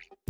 Thank you.